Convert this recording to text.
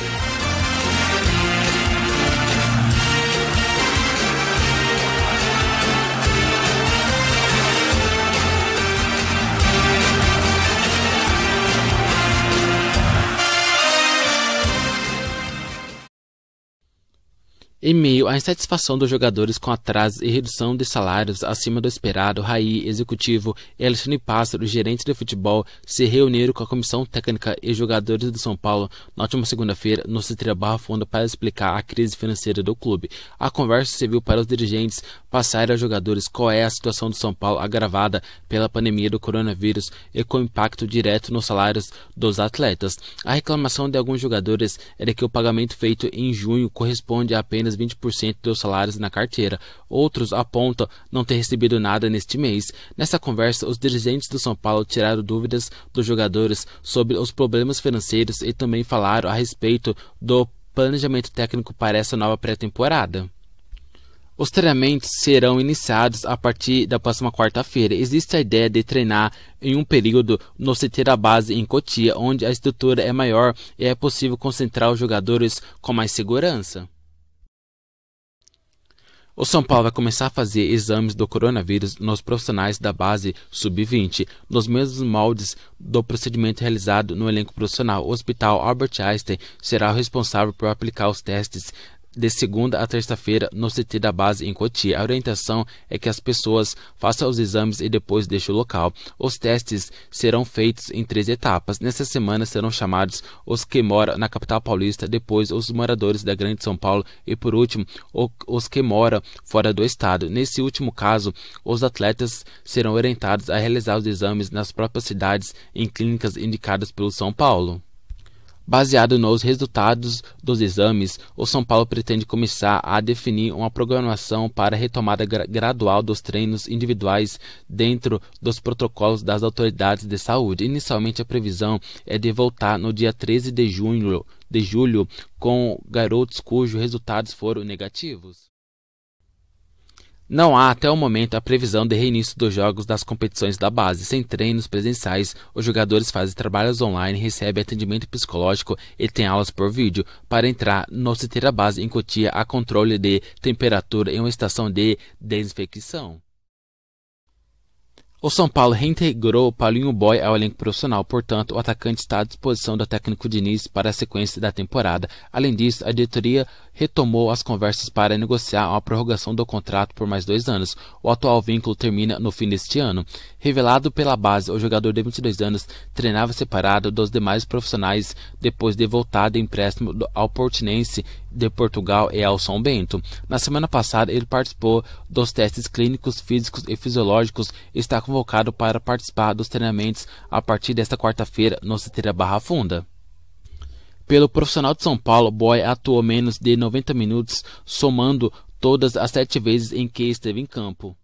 Bye. Em meio à insatisfação dos jogadores com atrasos e redução de salários acima do esperado, Raí, executivo e Alexandre Pássaro, gerente de futebol, se reuniram com a comissão técnica e jogadores do São Paulo na última segunda-feira no Citria Barra Funda para explicar a crise financeira do clube. A conversa serviu para os dirigentes passarem aos jogadores qual é a situação do São Paulo agravada pela pandemia do coronavírus e com impacto direto nos salários dos atletas. A reclamação de alguns jogadores era que o pagamento feito em junho corresponde a apenas apenas 20% dos salários na carteira. Outros apontam não ter recebido nada neste mês. Nessa conversa, os dirigentes do São Paulo tiraram dúvidas dos jogadores sobre os problemas financeiros e também falaram a respeito do planejamento técnico para essa nova pré-temporada. Os treinamentos serão iniciados a partir da próxima quarta-feira. Existe a ideia de treinar em um período no CT da base em Cotia, onde a estrutura é maior e é possível concentrar os jogadores com mais segurança. O São Paulo vai começar a fazer exames do coronavírus nos profissionais da base sub-20, nos mesmos moldes do procedimento realizado no elenco profissional. O Hospital Albert Einstein será o responsável por aplicar os testes de segunda a terça-feira no CT da base em Cotia. A orientação é que as pessoas façam os exames e depois deixem o local. Os testes serão feitos em três etapas. Nessa semana serão chamados os que moram na capital paulista, depois os moradores da Grande São Paulo e por último os que moram fora do estado. Nesse último caso, os atletas serão orientados a realizar os exames nas próprias cidades em clínicas indicadas pelo São Paulo. Baseado nos resultados dos exames, o São Paulo pretende começar a definir uma programação para a retomada gra gradual dos treinos individuais dentro dos protocolos das autoridades de saúde. Inicialmente, a previsão é de voltar no dia 13 de junho, de julho com garotos cujos resultados foram negativos. Não há até o momento a previsão de reinício dos jogos das competições da base. Sem treinos presenciais, os jogadores fazem trabalhos online, recebem atendimento psicológico e têm aulas por vídeo. Para entrar no da base em Cotia, há controle de temperatura em uma estação de desinfecção. O São Paulo reintegrou Paulinho Boy ao elenco profissional, portanto, o atacante está à disposição do técnico Diniz para a sequência da temporada. Além disso, a diretoria retomou as conversas para negociar uma prorrogação do contrato por mais dois anos. O atual vínculo termina no fim deste ano. Revelado pela base, o jogador de 22 anos treinava separado dos demais profissionais depois de voltar de empréstimo ao Portinense de Portugal e ao São Bento. Na semana passada, ele participou dos testes clínicos, físicos e fisiológicos e está convocado para participar dos treinamentos a partir desta quarta-feira no CT Barra Funda. Pelo profissional de São Paulo, Boy atuou menos de 90 minutos, somando todas as sete vezes em que esteve em campo.